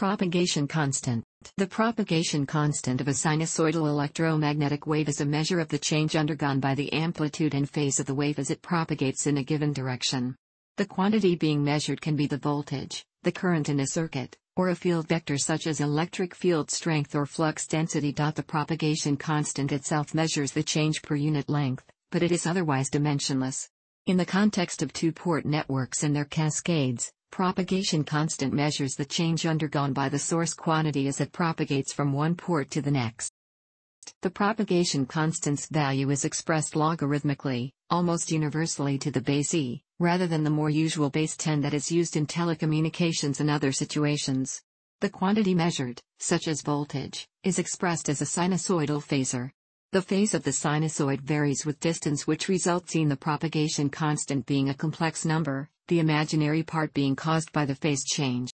Propagation constant. The propagation constant of a sinusoidal electromagnetic wave is a measure of the change undergone by the amplitude and phase of the wave as it propagates in a given direction. The quantity being measured can be the voltage, the current in a circuit, or a field vector such as electric field strength or flux density. The propagation constant itself measures the change per unit length, but it is otherwise dimensionless. In the context of two-port networks and their cascades, propagation constant measures the change undergone by the source quantity as it propagates from one port to the next. The propagation constant's value is expressed logarithmically, almost universally to the base e, rather than the more usual base 10 that is used in telecommunications and other situations. The quantity measured, such as voltage, is expressed as a sinusoidal phasor. The phase of the sinusoid varies with distance which results in the propagation constant being a complex number, the imaginary part being caused by the phase change.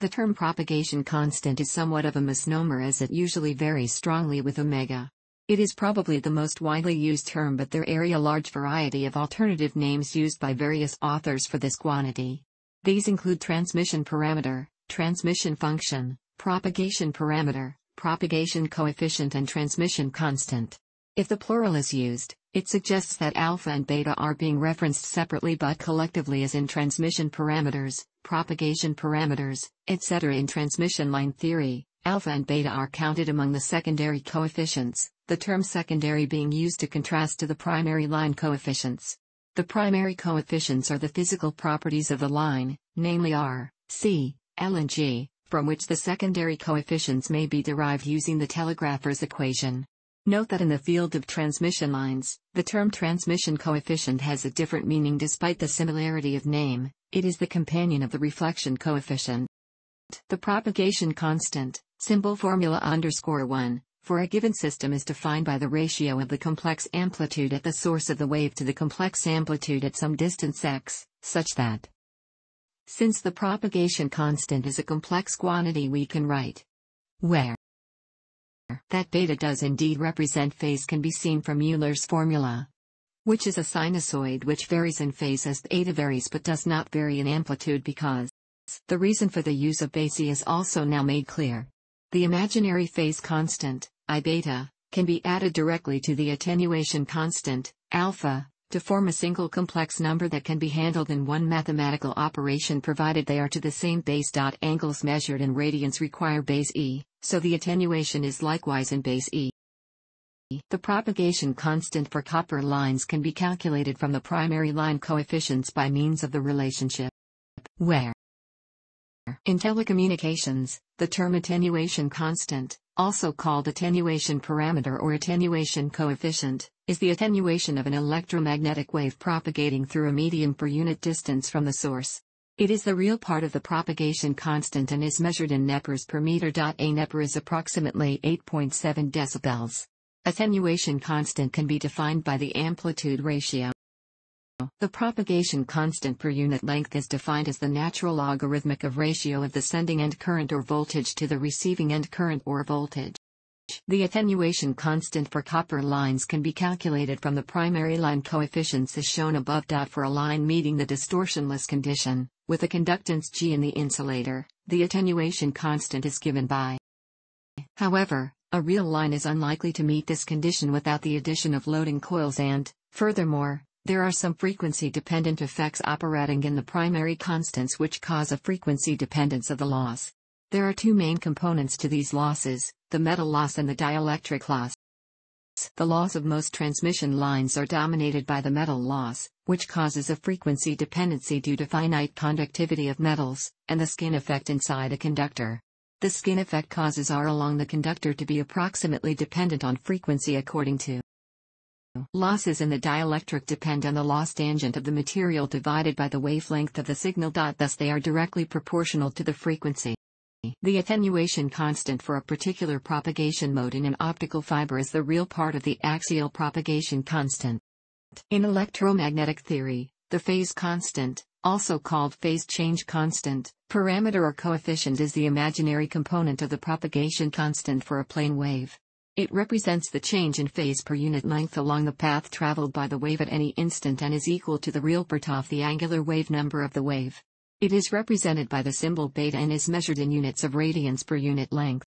The term propagation constant is somewhat of a misnomer as it usually varies strongly with omega. It is probably the most widely used term but there are a large variety of alternative names used by various authors for this quantity. These include transmission parameter, transmission function, propagation parameter, propagation coefficient and transmission constant. If the plural is used, it suggests that alpha and beta are being referenced separately but collectively as in transmission parameters, propagation parameters, etc. In transmission line theory, alpha and beta are counted among the secondary coefficients, the term secondary being used to contrast to the primary line coefficients. The primary coefficients are the physical properties of the line, namely R, C, L and G, from which the secondary coefficients may be derived using the telegrapher's equation. Note that in the field of transmission lines, the term transmission coefficient has a different meaning despite the similarity of name, it is the companion of the reflection coefficient. The propagation constant, symbol formula underscore 1, for a given system is defined by the ratio of the complex amplitude at the source of the wave to the complex amplitude at some distance x, such that since the propagation constant is a complex quantity we can write where that beta does indeed represent phase can be seen from Euler's formula, which is a sinusoid which varies in phase as theta varies but does not vary in amplitude because the reason for the use of base is also now made clear. The imaginary phase constant, I beta, can be added directly to the attenuation constant, alpha, to form a single complex number that can be handled in one mathematical operation provided they are to the same base. Angles measured in radians require base E, so the attenuation is likewise in base E. The propagation constant for copper lines can be calculated from the primary line coefficients by means of the relationship where in telecommunications, the term attenuation constant, also called attenuation parameter or attenuation coefficient, is the attenuation of an electromagnetic wave propagating through a medium per unit distance from the source. It is the real part of the propagation constant and is measured in nepers per meter. A neper is approximately 8.7 decibels. Attenuation constant can be defined by the amplitude ratio. The propagation constant per unit length is defined as the natural logarithmic of ratio of the sending end current or voltage to the receiving end current or voltage. The attenuation constant for copper lines can be calculated from the primary line coefficients as shown above. For a line meeting the distortionless condition, with a conductance G in the insulator, the attenuation constant is given by. However, a real line is unlikely to meet this condition without the addition of loading coils and, furthermore, there are some frequency-dependent effects operating in the primary constants which cause a frequency dependence of the loss. There are two main components to these losses, the metal loss and the dielectric loss. The loss of most transmission lines are dominated by the metal loss, which causes a frequency dependency due to finite conductivity of metals, and the skin effect inside a conductor. The skin effect causes R along the conductor to be approximately dependent on frequency according to Losses in the dielectric depend on the loss tangent of the material divided by the wavelength of the signal. Thus they are directly proportional to the frequency. The attenuation constant for a particular propagation mode in an optical fiber is the real part of the axial propagation constant. In electromagnetic theory, the phase constant, also called phase change constant, parameter or coefficient is the imaginary component of the propagation constant for a plane wave. It represents the change in phase per unit length along the path traveled by the wave at any instant and is equal to the real part of the angular wave number of the wave. It is represented by the symbol beta and is measured in units of radians per unit length.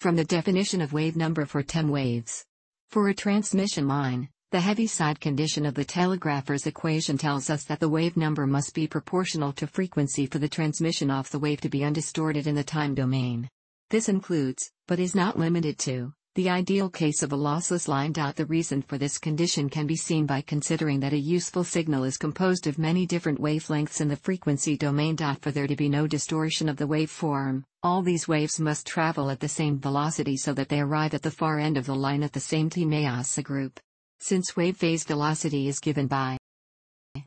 From the definition of wave number for TEM waves. For a transmission line, the Heaviside condition of the telegrapher's equation tells us that the wave number must be proportional to frequency for the transmission of the wave to be undistorted in the time domain. This includes, but is not limited to, the ideal case of a lossless line. The reason for this condition can be seen by considering that a useful signal is composed of many different wavelengths in the frequency domain. For there to be no distortion of the waveform, all these waves must travel at the same velocity so that they arrive at the far end of the line at the same Timéice group. Since wave phase velocity is given by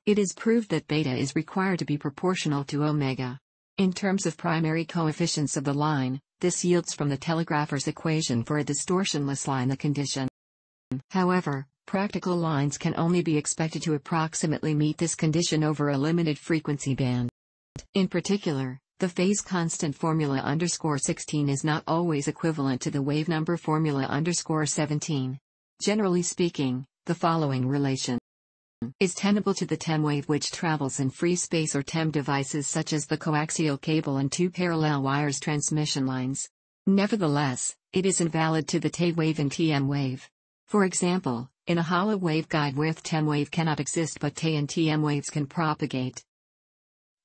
it is proved that beta is required to be proportional to omega. In terms of primary coefficients of the line, this yields from the telegrapher's equation for a distortionless line the condition. However, practical lines can only be expected to approximately meet this condition over a limited frequency band. In particular, the phase constant formula underscore 16 is not always equivalent to the wave number formula underscore 17. Generally speaking, the following relation is tenable to the TEM wave which travels in free space or TEM devices such as the coaxial cable and two parallel wires transmission lines. Nevertheless, it is invalid to the TE wave and TM wave. For example, in a hollow waveguide the TEM wave cannot exist but TE and TM waves can propagate.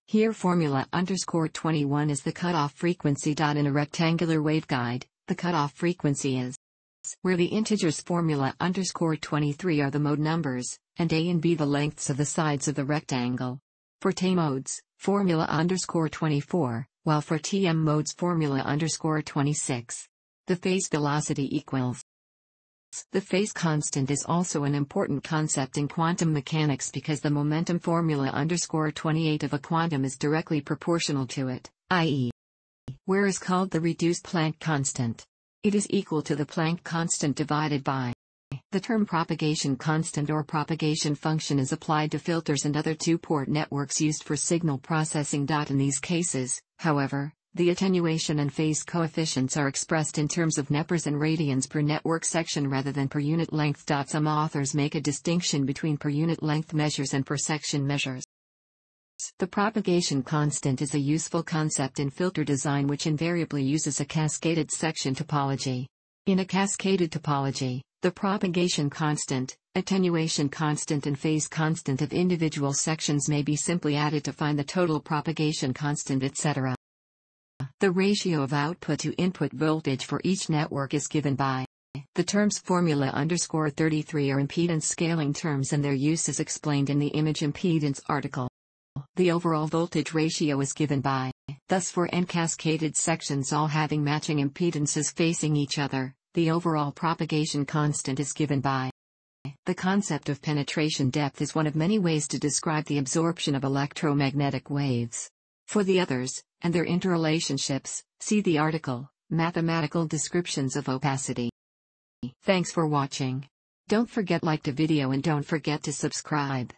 Here formula underscore 21 is the cutoff frequency. In a rectangular waveguide, the cutoff frequency is where the integers formula underscore 23 are the mode numbers, and a and b the lengths of the sides of the rectangle. For TE modes, formula underscore 24, while for TM modes formula underscore 26. The phase velocity equals. The phase constant is also an important concept in quantum mechanics because the momentum formula underscore 28 of a quantum is directly proportional to it, i.e. where is called the reduced Planck constant. It is equal to the Planck constant divided by. The term propagation constant or propagation function is applied to filters and other two-port networks used for signal processing. In these cases, however, the attenuation and phase coefficients are expressed in terms of nepers and radians per network section rather than per unit length. Some authors make a distinction between per unit length measures and per section measures. The propagation constant is a useful concept in filter design which invariably uses a cascaded section topology. In a cascaded topology, the propagation constant, attenuation constant and phase constant of individual sections may be simply added to find the total propagation constant etc. The ratio of output to input voltage for each network is given by the terms formula underscore 33 are impedance scaling terms and their use is explained in the image impedance article. The overall voltage ratio is given by, thus for n cascaded sections all having matching impedances facing each other, the overall propagation constant is given by. The concept of penetration depth is one of many ways to describe the absorption of electromagnetic waves. For the others, and their interrelationships, see the article, Mathematical Descriptions of Opacity. Thanks for watching. Don't forget like the video and don't forget to subscribe.